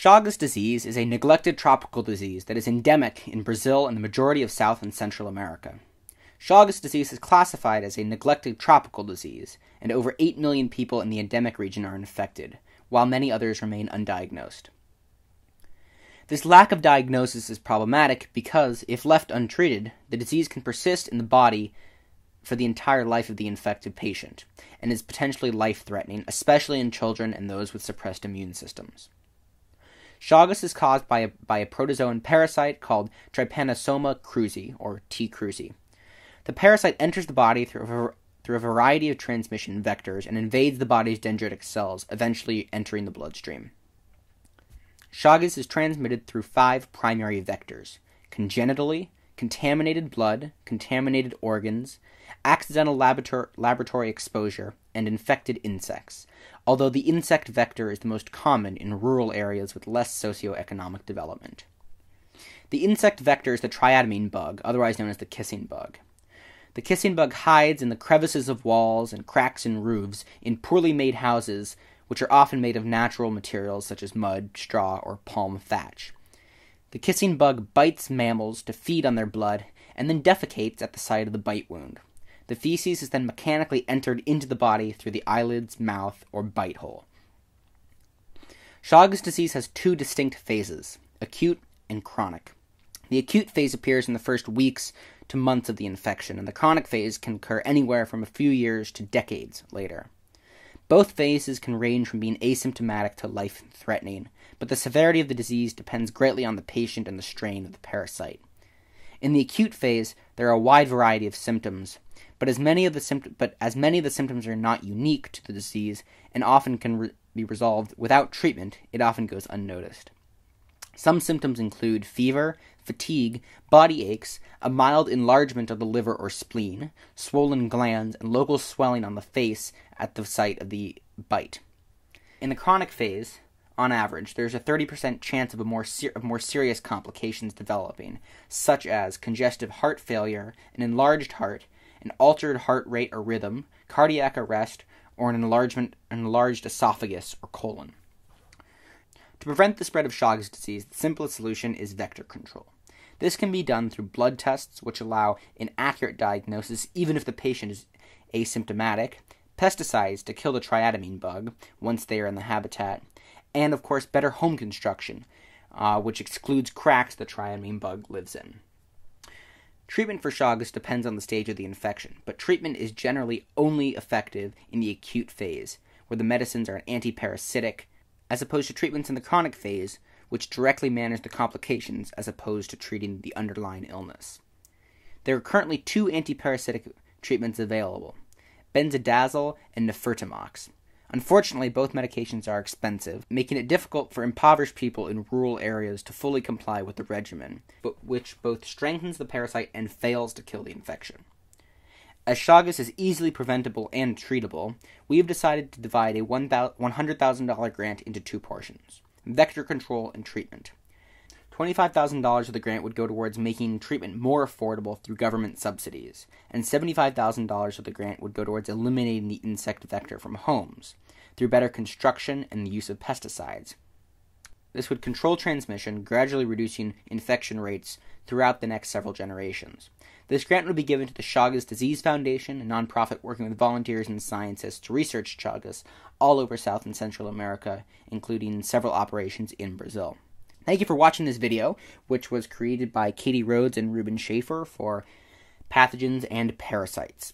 Chagas disease is a neglected tropical disease that is endemic in Brazil and the majority of South and Central America. Chagas disease is classified as a neglected tropical disease, and over 8 million people in the endemic region are infected, while many others remain undiagnosed. This lack of diagnosis is problematic because, if left untreated, the disease can persist in the body for the entire life of the infected patient and is potentially life threatening, especially in children and those with suppressed immune systems. Chagas is caused by a, by a protozoan parasite called Trypanosoma cruzi, or T. cruzi. The parasite enters the body through a, through a variety of transmission vectors and invades the body's dendritic cells, eventually entering the bloodstream. Chagas is transmitted through five primary vectors congenitally, contaminated blood, contaminated organs, accidental laboratory, laboratory exposure, and infected insects, although the insect vector is the most common in rural areas with less socioeconomic development. The insect vector is the triatomine bug, otherwise known as the kissing bug. The kissing bug hides in the crevices of walls and cracks in roofs in poorly made houses, which are often made of natural materials such as mud, straw, or palm thatch. The kissing bug bites mammals to feed on their blood and then defecates at the site of the bite wound. The feces is then mechanically entered into the body through the eyelids, mouth, or bite hole. Chagas disease has two distinct phases acute and chronic. The acute phase appears in the first weeks to months of the infection, and the chronic phase can occur anywhere from a few years to decades later. Both phases can range from being asymptomatic to life threatening, but the severity of the disease depends greatly on the patient and the strain of the parasite. In the acute phase, there are a wide variety of symptoms, but as many of the but as many of the symptoms are not unique to the disease and often can re- be resolved without treatment, it often goes unnoticed. Some symptoms include fever, fatigue, body aches, a mild enlargement of the liver or spleen, swollen glands, and local swelling on the face at the site of the bite. In the chronic phase, on average, there's a 30% chance of, a more ser- of more serious complications developing, such as congestive heart failure, an enlarged heart, an altered heart rate or rhythm, cardiac arrest, or an enlargement, enlarged esophagus or colon. To prevent the spread of Chagas disease, the simplest solution is vector control. This can be done through blood tests, which allow an accurate diagnosis even if the patient is asymptomatic, pesticides to kill the triatomine bug once they are in the habitat, and of course, better home construction, uh, which excludes cracks the triatomine bug lives in. Treatment for Chagas depends on the stage of the infection, but treatment is generally only effective in the acute phase, where the medicines are antiparasitic, as opposed to treatments in the chronic phase, which directly manage the complications as opposed to treating the underlying illness. There are currently two antiparasitic treatments available benznidazole and nifurtimox. Unfortunately, both medications are expensive, making it difficult for impoverished people in rural areas to fully comply with the regimen, but which both strengthens the parasite and fails to kill the infection. As Chagas is easily preventable and treatable, we have decided to divide a $100,000 grant into two portions vector control and treatment. $25,000 of the grant would go towards making treatment more affordable through government subsidies, and $75,000 of the grant would go towards eliminating the insect vector from homes through better construction and the use of pesticides. This would control transmission, gradually reducing infection rates throughout the next several generations. This grant would be given to the Chagas Disease Foundation, a nonprofit working with volunteers and scientists to research Chagas all over South and Central America, including several operations in Brazil. Thank you for watching this video, which was created by Katie Rhodes and Reuben Schafir for pathogens and parasites.